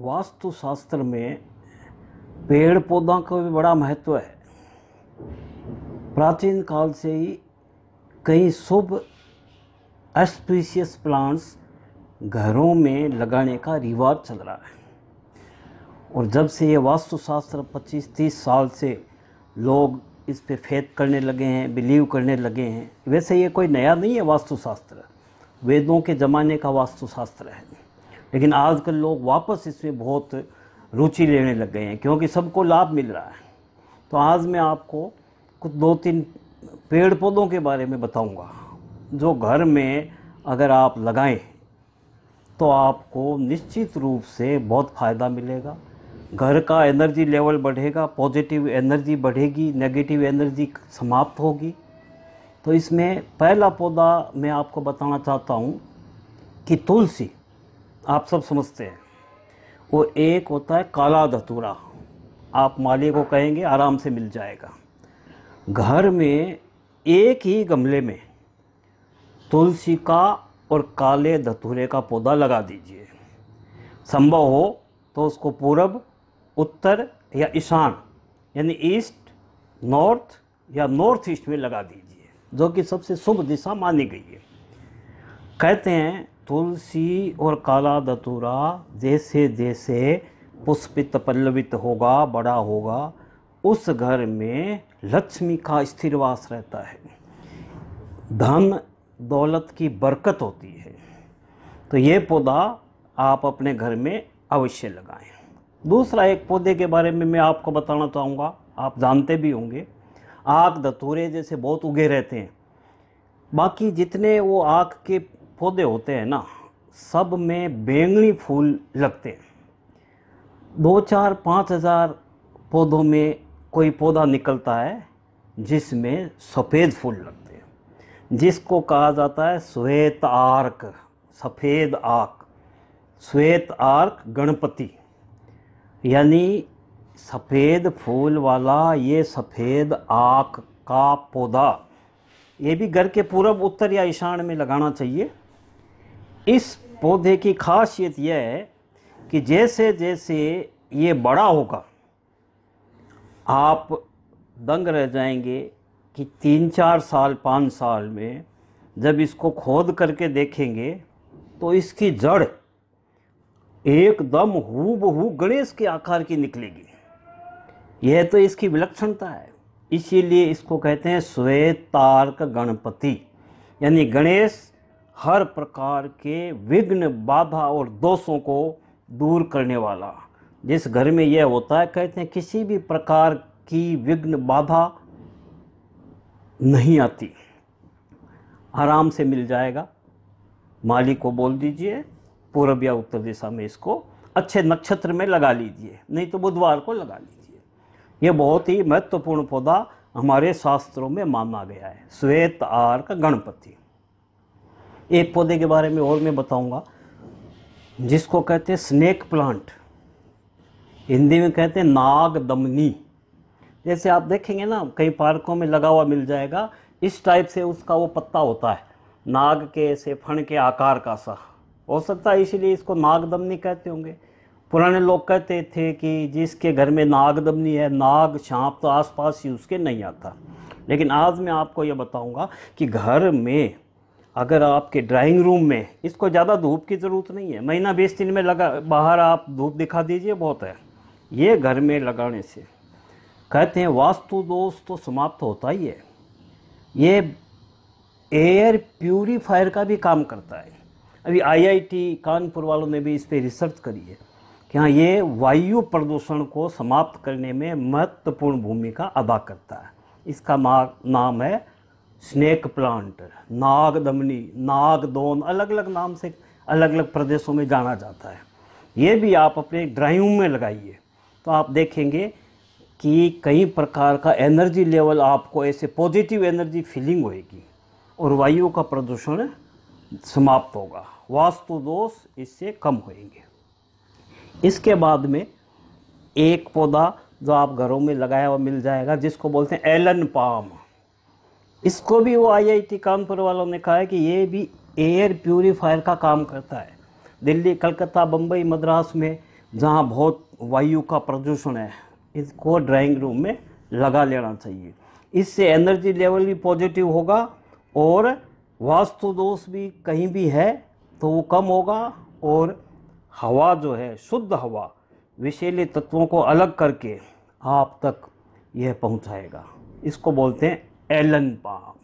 वास्तुशास्त्र में पेड़ पौधों का भी बड़ा महत्व है। प्राचीन काल से ही कई शुभ एस्पीशियस प्लांट्स घरों में लगाने का रिवाज चल रहा है। और जब से ये वास्तुशास्त्र 25-30 साल से लोग इस पे फेथ करने लगे हैं, बिलीव करने लगे हैं, वैसे ये कोई नया नहीं है वास्तुशास्त्र। वेदों के ज़माने का वास्तुशास्त्र है। लेकिन आजकल लोग वापस इसमें बहुत रुचि लेने लग गए हैं, क्योंकि सबको लाभ मिल रहा है। तो आज मैं आपको कुछ दो तीन पेड़ पौधों के बारे में बताऊँगा, जो घर में अगर आप लगाएँ तो आपको निश्चित रूप से बहुत फ़ायदा मिलेगा। घर का एनर्जी लेवल बढ़ेगा, पॉजिटिव एनर्जी बढ़ेगी, नेगेटिव एनर्जी समाप्त होगी। तो इसमें पहला पौधा मैं आपको बताना चाहता हूँ कि तुलसी। आप सब समझते हैं। वो एक होता है काला धतूरा। आप माली को कहेंगे, आराम से मिल जाएगा। घर में, एक ही गमले में तुलसी का और काले धतूरे का पौधा लगा दीजिए। संभव हो तो उसको पूरब, उत्तर या ईशान, यानी ईस्ट, नॉर्थ या नॉर्थ ईस्ट में लगा दीजिए, जो कि सबसे शुभ दिशा मानी गई है। कहते हैं तुलसी और काला दतूरा जैसे जैसे पुष्पित पल्लवित होगा, बड़ा होगा, उस घर में लक्ष्मी का स्थिरवास रहता है। धन दौलत की बरकत होती है। तो ये पौधा आप अपने घर में अवश्य लगाएँ। दूसरा एक पौधे के बारे में मैं आपको बताना चाहूँगा। आप जानते भी होंगे, आग धतूरे जैसे बहुत उगे रहते हैं। बाकी जितने वो आग के पौधे होते हैं ना, सब में बैंगनी फूल लगते हैं। दो चार पाँच हज़ार पौधों में कोई पौधा निकलता है जिसमें सफ़ेद फूल लगते हैं। जिसको कहा जाता है श्वेत आर्क, सफ़ेद आर्क। श्वेत आर्क गणपति। यानी सफ़ेद फूल वाला ये सफ़ेद आक का पौधा। ये भी घर के पूरब, उत्तर या ईशान में लगाना चाहिए। इस पौधे की खासियत यह है कि जैसे जैसे ये बड़ा होगा, आप दंग रह जाएँगे कि तीन चार साल, पाँच साल में जब इसको खोद करके देखेंगे तो इसकी जड़ एकदम हू गणेश के आकार की निकलेगी। यह तो इसकी विलक्षणता है। इसीलिए इसको कहते हैं श्वेतार्क गणपति, यानी गणेश हर प्रकार के विघ्न, बाधा और दोषों को दूर करने वाला। जिस घर में यह होता है, कहते हैं किसी भी प्रकार की विघ्न, बाधा नहीं आती। आराम से मिल जाएगा। माली को बोल दीजिए पूर्व या उत्तर दिशा में इसको अच्छे नक्षत्र में लगा लीजिए, नहीं तो बुधवार को लगा लीजिए। यह बहुत ही महत्वपूर्ण पौधा हमारे शास्त्रों में माना गया है। श्वेत आर्क गणपति। एक पौधे के बारे में और मैं बताऊँगा। जिसको कहते हैं स्नेक प्लांट हिंदी में कहते हैं नाग दमनी जैसे आप देखेंगे ना, कई पार्कों में लगा हुआ मिल जाएगा। इस टाइप से उसका वो पत्ता होता है। नाग के ऐसे फण के आकार का सा। हो सकता है इसीलिए इसको नागदमनी कहते होंगे। पुराने लोग कहते थे कि जिसके घर में नागदमनी है, नाग सांप तो आसपास ही उसके नहीं आता। लेकिन आज मैं आपको ये बताऊँगा कि घर में अगर आपके ड्राइंग रूम में इसको ज़्यादा धूप की ज़रूरत नहीं है, महीना बीस दिन में लगा, बाहर आप धूप दिखा दीजिए, बहुत है। ये घर में लगाने से। कहते हैं, वास्तु दोष तो समाप्त होता ही है। ये एयर प्यूरीफायर का भी काम करता है। अभी आईआईटी कानपुर वालों ने भी इस पर रिसर्च करी है कि हाँ ये वायु प्रदूषण को समाप्त करने में महत्वपूर्ण भूमिका अदा करता है। इसका नाम है स्नेक प्लांट नाग दमनी, नाग दोन अलग अलग नाम से अलग अलग प्रदेशों में जाना जाता है। ये भी आप अपने ड्राइंग रूम में लगाइए। तो आप देखेंगे कि कई प्रकार का एनर्जी लेवल आपको ऐसे पॉजिटिव एनर्जी फीलिंग होएगी और वायु का प्रदूषण समाप्त होगा। वास्तु दोष इससे कम होएँगे। इसके बाद में एक पौधा जो आप घरों में लगाया हुआ मिल जाएगा, जिसको बोलते हैं एलन पाम इसको भी वो आईआईटी कानपुर वालों ने कहा है कि ये भी एयर प्यूरीफायर का काम करता है। दिल्ली, कलकत्ता बम्बई मद्रास में, जहाँ बहुत वायु का प्रदूषण है, इसको ड्राइंग रूम में लगा लेना चाहिए। इससे एनर्जी लेवल भी पॉजिटिव होगा और वास्तु दोष भी कहीं भी है तो वो कम होगा और हवा जो है, शुद्ध हवा, विषैले तत्वों को अलग करके आप तक यह पहुंचाएगा। इसको बोलते हैं एलन पाम